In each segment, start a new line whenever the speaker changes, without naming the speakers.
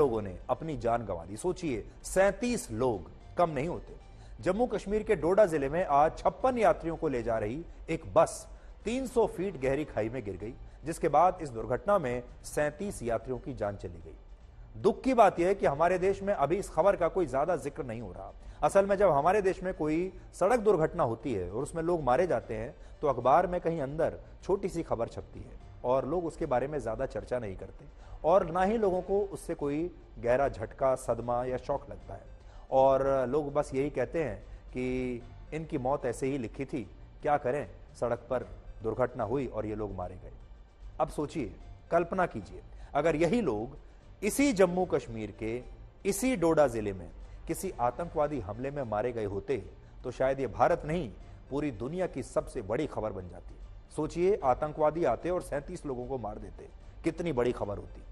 लोगों ने अपनी जान गंवा दी। सोचिए, सैंतीस लोग कम नहीं होते। जम्मू कश्मीर के डोडा ज़िले में आज छप्पन यात्रियों को ले जा रही एक बस 300 फीट गहरी खाई में गिर गई, जिसके बाद इस दुर्घटना में सैंतीस यात्रियों की जान चली गई। दुख की बात यह है कि हमारे देश में अभी इस खबर का कोई ज़्यादा ज़िक्र नहीं हो रहा। असल में जब हमारे देश में कोई सड़क दुर्घटना होती है और उसमें लोग मारे जाते हैं तो अखबार में कहीं अंदर छोटी सी खबर छपती है। और लोग उसके बारे में ज़्यादा चर्चा नहीं करते और ना ही लोगों को उससे कोई गहरा झटका, सदमा या शौक लगता है। और लोग बस यही कहते हैं कि इनकी मौत ऐसे ही लिखी थी, क्या करें? सड़क पर दुर्घटना हुई और ये लोग मारे गए। अब सोचिए, कल्पना कीजिए, अगर यही लोग इसी जम्मू कश्मीर के, इसी डोडा ज़िले में किसी आतंकवादी हमले में मारे गए होते तो शायद ये भारत नहीं, पूरी दुनिया की सबसे बड़ी खबर बन जाती। सोचिए, आतंकवादी आते और सैंतीस लोगों को मार देते। कितनी बड़ी खबर होती।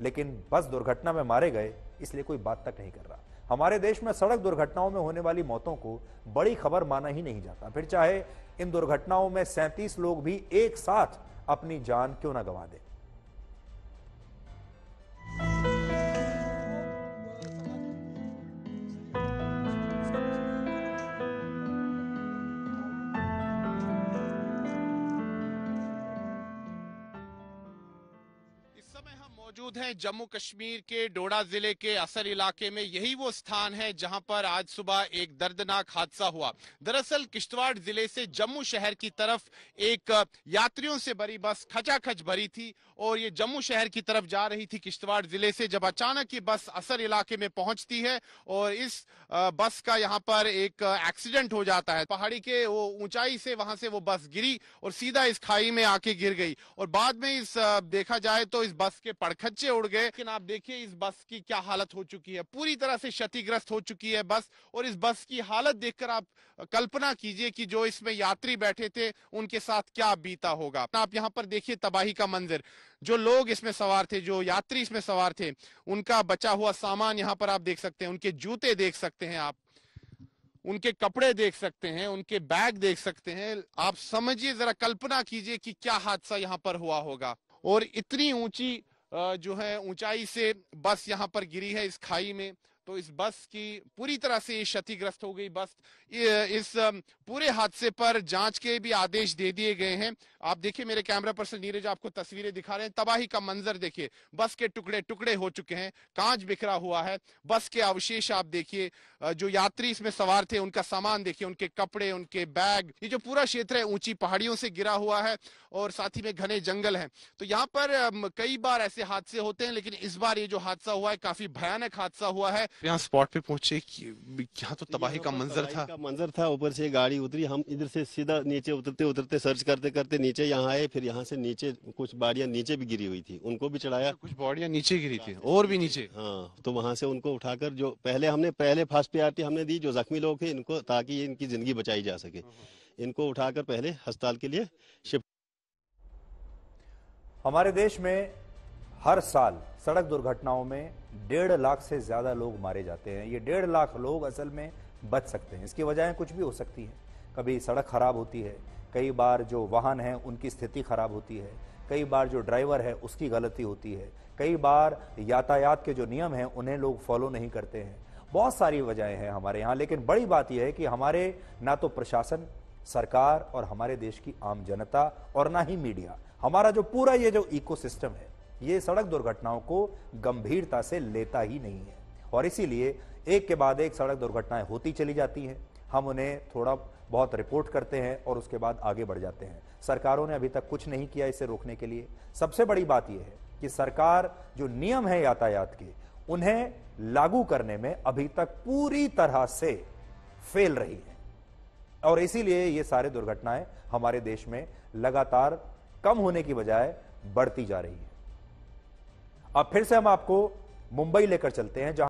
लेकिन बस दुर्घटना में मारे गए, इसलिए कोई बात तक नहीं कर रहा। हमारे देश में सड़क दुर्घटनाओं में होने वाली मौतों को बड़ी खबर माना ही नहीं जाता। फिर चाहे इन दुर्घटनाओं में सैंतीस लोग भी एक साथ अपनी जान क्यों ना गंवा दें।
मौजूद हैं। जम्मू कश्मीर के डोडा ज़िले के असर इलाके में यही वो स्थान है जहाँ पर आज सुबह एक दर्दनाक हादसा हुआ। दरअसल किश्तवाड़ ज़िले से जम्मू शहर की तरफ़ एक यात्रियों से भरी बस खचाखच भरी थी और ये जम्मू शहर की तरफ़ जा रही थी किश्तवाड़ ज़िले से, जब अचानक ये बस असर इलाके में पहुँचती है और इस बस का यहाँ पर एक एक्सीडेंट हो जाता है। पहाड़ी के वो ऊंचाई से वहाँ से वो बस गिरी और सीधा इस खाई में आके गिर गई। और बाद में इस देखा जाए तो इस बस के पड़खच्चे उड़ गए। लेकिन आप देखिए, इस बस की क्या हालत हो चुकी है। पूरी तरह से क्षतिग्रस्त हो चुकी है बस, और इस बस की हालत देखकर आप कल्पना कीजिए कि जो इसमें यात्री बैठे थे, उनके साथ क्या बीता होगा। आप यहाँ पर देखिए तबाही का मंजर। जो लोग इसमें सवार थे, जो यात्री इसमें सवार थे, उनका बचा हुआ सामान यहाँ पर आप देख सकते हैं, उनके जूते देख सकते हैं आप, उनके कपड़े देख सकते हैं, उनके बैग देख सकते हैं। आप समझिए, जरा कल्पना कीजिए कि क्या हादसा यहाँ पर हुआ होगा। और इतनी ऊँची जो है ऊंचाई से बस यहाँ पर गिरी है इस खाई में। तो इस बस की पूरी तरह से क्षतिग्रस्त हो गई बस। इस पूरे हादसे पर जाँच के भी आदेश दे दिए गए हैं। आप देखिए, मेरे कैमरा पर्सन नीरज आपको तस्वीरें दिखा रहे हैं। तबाही का मंजर देखिए, बस के टुकड़े टुकड़े हो चुके हैं, कांच बिखरा हुआ है। बस के अवशेष आप देखिए जो यात्री इसमें सवार थे, उनका सामान देखिए, उनके कपड़े, उनके बैग, ये जो पूरा क्षेत्र है, ऊँची पहाड़ियों से गिरा हुआ है और साथ ही में घने जंगल है। तो यहाँ पर कई बार ऐसे हादसे होते हैं, लेकिन इस बार ये जो हादसा हुआ है, काफ़ी भयानक हादसा हुआ है। यहाँ स्पॉट पे पहुँचे यहाँ तो तबाही का मंजर था।
का मंजर था ऊपर से गाड़ी उतरी हम इधर से सीधा नीचे उतरते उतरते सर्च करते करते नीचे यहाँ आए फिर यहाँ से नीचे कुछ बाड़ियाँ नीचे भी गिरी हुई थी उनको भी चढ़ाया।
कुछ बॉडियाँ नीचे गिरी थी और भी नीचे?
हाँ तो वहाँ से उनको उठाकर जो पहले हमने पहले फ़र्स्ट प्रायोरिटी हमने दी जो जख्मी लोग थे इनको ताकि इनकी ज़िंदगी बचाई जा सके। इनको उठाकर पहले अस्पताल के लिए शिफ्ट
हमारे देश में हर साल सड़क दुर्घटनाओं में डेढ़ लाख से ज़्यादा लोग मारे जाते हैं। ये डेढ़ लाख लोग असल में बच सकते हैं। इसकी वजहें कुछ भी हो सकती हैं। कभी सड़क खराब होती है, कई बार जो वाहन है, उनकी स्थिति खराब होती है, कई बार जो ड्राइवर है, उसकी गलती होती है। कई बार यातायात के जो नियम हैं, उन्हें लोग फॉलो नहीं करते हैं। बहुत सारी वजहें हैं हमारे यहाँ, लेकिन बड़ी बात यह है कि हमारे ना तो प्रशासन, सरकार और हमारे देश की आम जनता और ना ही मीडिया। हमारा जो पूरा ये जो इकोसिस्टम है ये सड़क दुर्घटनाओं को गंभीरता से लेता ही नहीं है। और इसीलिए एक के बाद एक सड़क दुर्घटनाएँ होती चली जाती हैं। हम उन्हें थोड़ा बहुत रिपोर्ट करते हैं और उसके बाद आगे बढ़ जाते हैं। सरकारों ने अभी तक कुछ नहीं किया इसे रोकने के लिए। सबसे बड़ी बात यह है कि सरकार जो नियम है यातायात के, उन्हें लागू करने में अभी तक पूरी तरह से फेल रही है। और इसीलिए ये सारे दुर्घटनाएँ हमारे देश में लगातार कम होने की बजाय बढ़ती जा रही है। अब फिर से हम आपको मुंबई लेकर चलते हैं जहाँ